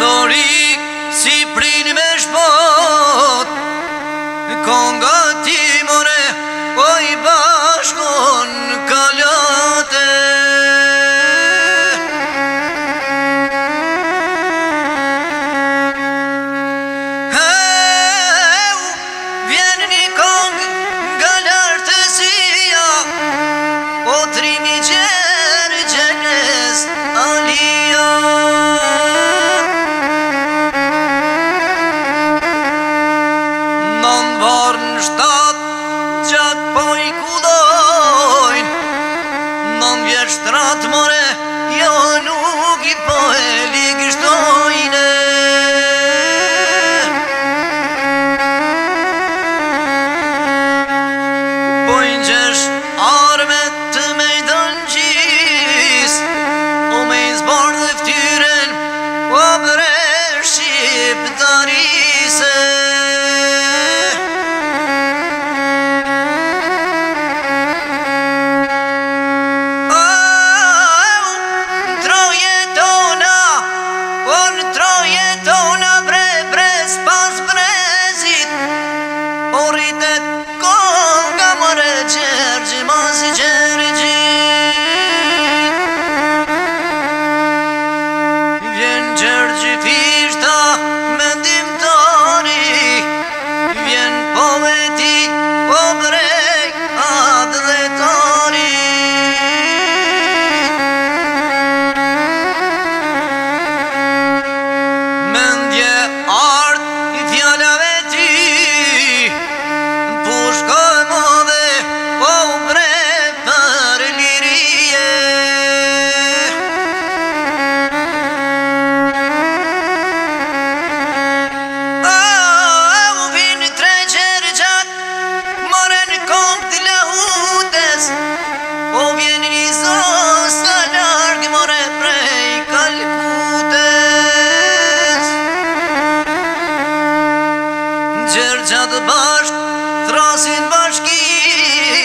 histori Si prini me shpot Konga بطريق gjërë gjatë bashkë, thrasin bashkim.